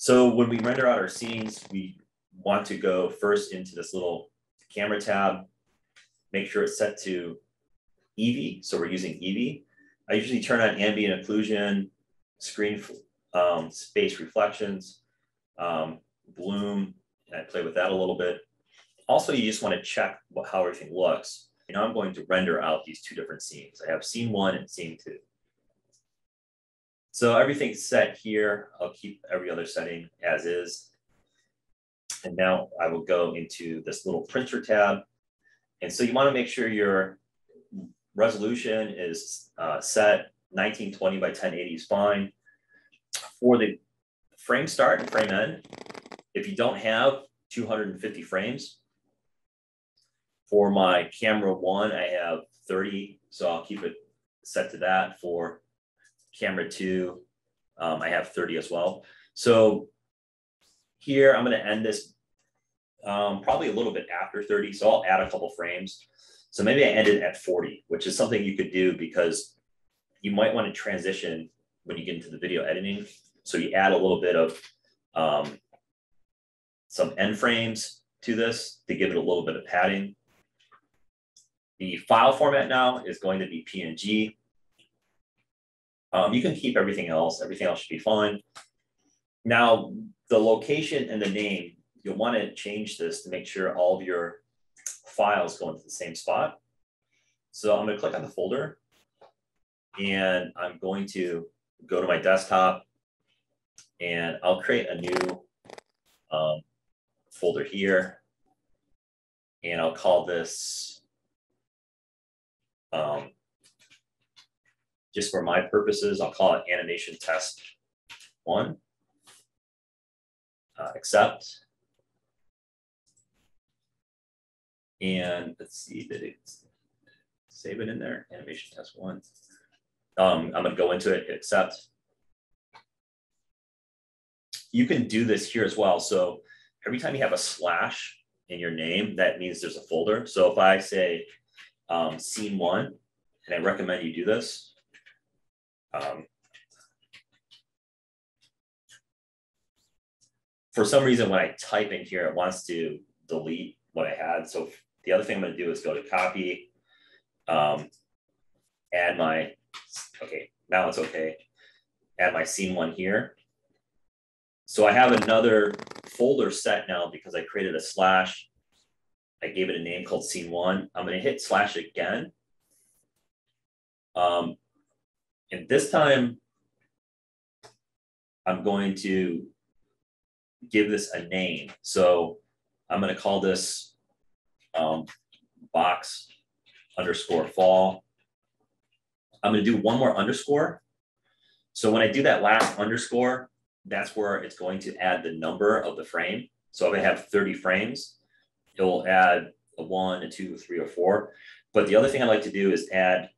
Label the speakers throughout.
Speaker 1: So when we render out our scenes, we want to go first into this little camera tab, make sure it's set to Eevee, so we're using Eevee. I usually turn on ambient occlusion, screen um, space reflections, um, bloom, and I play with that a little bit. Also, you just want to check what, how everything looks. Know, I'm going to render out these two different scenes. I have scene one and scene two. So everything's set here. I'll keep every other setting as is. And now I will go into this little printer tab. And so you want to make sure your resolution is uh, set 1920 by 1080 is fine. For the frame start and frame end, if you don't have 250 frames, for my camera one, I have 30, so I'll keep it set to that. For camera two, um, I have 30 as well. So here, I'm gonna end this um, probably a little bit after 30, so I'll add a couple frames. So maybe I end it at 40, which is something you could do because you might want to transition when you get into the video editing. So you add a little bit of um, some end frames to this to give it a little bit of padding. The file format now is going to be PNG. Um, you can keep everything else. Everything else should be fine. Now, the location and the name, you'll want to change this to make sure all of your files go into the same spot. So I'm going to click on the folder and I'm going to go to my desktop and I'll create a new um, folder here. And I'll call this, um, just for my purposes, I'll call it animation test one. Uh, accept. And let's see, did it save it in there? Animation test one. Um, I'm gonna go into it, accept. You can do this here as well. So every time you have a slash in your name, that means there's a folder. So if I say um, scene one, and I recommend you do this, um, for some reason, when I type in here, it wants to delete what I had. So the other thing I'm going to do is go to copy, um, add my, okay, now it's okay, add my scene one here. So I have another folder set now because I created a slash. I gave it a name called scene one. I'm going to hit slash again. Um, and this time, I'm going to give this a name. So I'm going to call this um, box underscore fall. I'm going to do one more underscore. So when I do that last underscore, that's where it's going to add the number of the frame. So if I have 30 frames, it will add a one, a two, a three, or four. But the other thing I like to do is add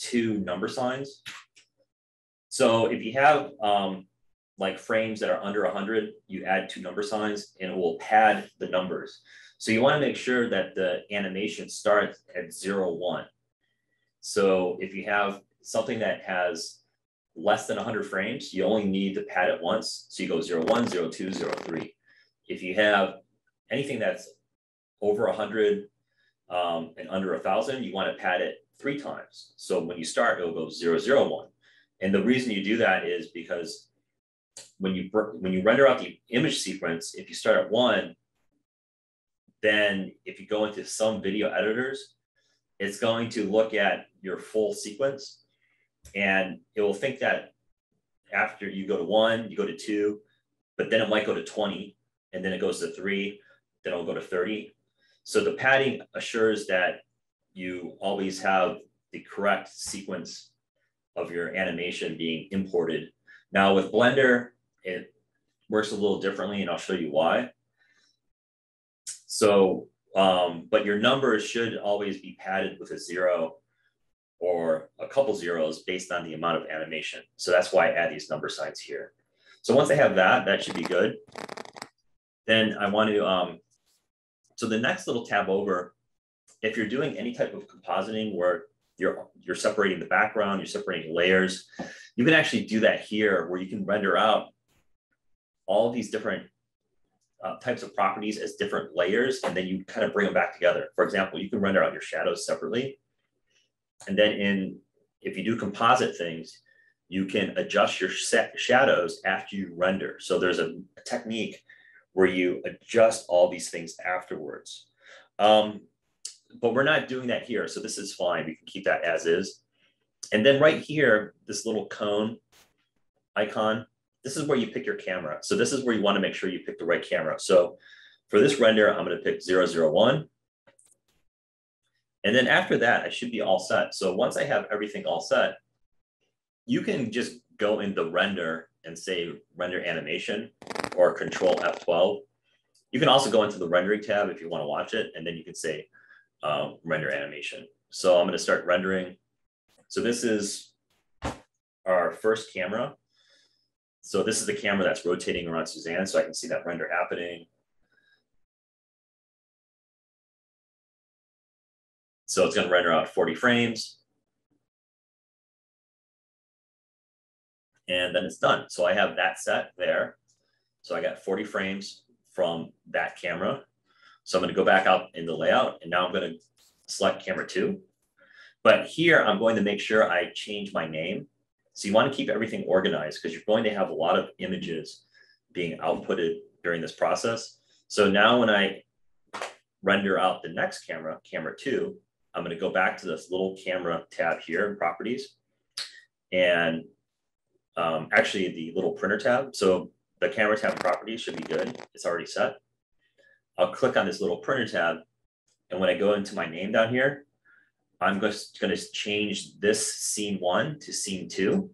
Speaker 1: two number signs. So if you have um, like frames that are under 100, you add two number signs and it will pad the numbers. So you want to make sure that the animation starts at zero one. So if you have something that has less than 100 frames, you only need to pad it once. So you go 0, 1, 2, 3. If you have anything that's over 100 um, and under 1,000, you want to pad it three times. So when you start, it'll go 0, 0, 1. And the reason you do that is because when you when you render out the image sequence, if you start at one, then if you go into some video editors, it's going to look at your full sequence and it will think that after you go to one, you go to two, but then it might go to 20, and then it goes to three, then it'll go to 30. So the padding assures that you always have the correct sequence of your animation being imported. Now with Blender, it works a little differently, and I'll show you why. So, um, but your numbers should always be padded with a zero or a couple zeros based on the amount of animation. So that's why I add these number signs here. So once I have that, that should be good. Then I want to, um, so the next little tab over, if you're doing any type of compositing where you're, you're separating the background, you're separating layers, you can actually do that here where you can render out all these different uh, types of properties as different layers, and then you kind of bring them back together. For example, you can render out your shadows separately. And then in, if you do composite things, you can adjust your shadows after you render. So there's a, a technique where you adjust all these things afterwards. Um, but we're not doing that here. So this is fine. We can keep that as is. And then right here, this little cone icon, this is where you pick your camera. So this is where you want to make sure you pick the right camera. So for this render, I'm going to pick 001. And then after that, I should be all set. So once I have everything all set, you can just go in the render and say render animation or control F12. You can also go into the rendering tab if you want to watch it, and then you can say um, render animation. So I'm going to start rendering. So this is our first camera. So this is the camera that's rotating around Suzanne, so I can see that render happening. So it's going to render out 40 frames. And then it's done. So I have that set there. So I got 40 frames from that camera. So I'm going to go back out in the layout and now I'm going to select camera two. But here I'm going to make sure I change my name. So you want to keep everything organized because you're going to have a lot of images being outputted during this process. So now when I render out the next camera, camera two, I'm going to go back to this little camera tab here in properties and um, actually the little printer tab. So the camera tab properties should be good. It's already set. I'll click on this little printer tab. And when I go into my name down here, I'm just going to change this scene one to scene two.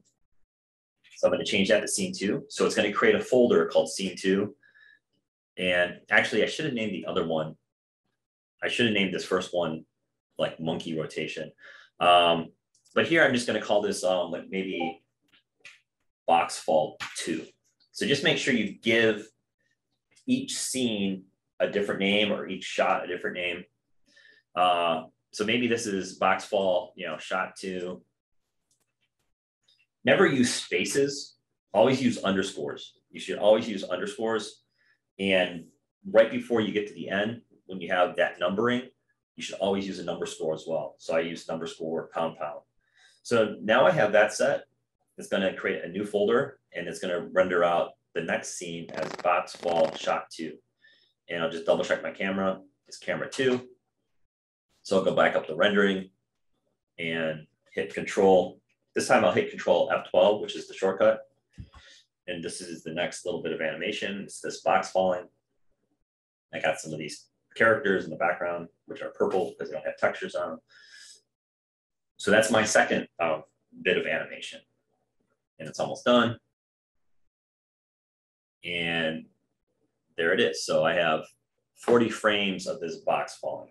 Speaker 1: So I'm going to change that to scene two. So it's going to create a folder called scene two. And actually, I should have named the other one. I should have named this first one like monkey rotation. Um, but here I'm just going to call this um, like maybe box fall two. So just make sure you give each scene a different name or each shot a different name. Uh, so maybe this is box fall, you know, shot two. Never use spaces, always use underscores. You should always use underscores. And right before you get to the end, when you have that numbering, you should always use a number score as well. So I use number score compound. So now I have that set. It's going to create a new folder and it's going to render out the next scene as box fall shot two. And I'll just double check my camera. It's camera two. So I'll go back up to rendering and hit control. This time I'll hit control F12, which is the shortcut. And this is the next little bit of animation. It's this box falling. I got some of these characters in the background, which are purple because they don't have textures on them. So that's my second uh, bit of animation. And it's almost done. And there it is. So I have 40 frames of this box falling.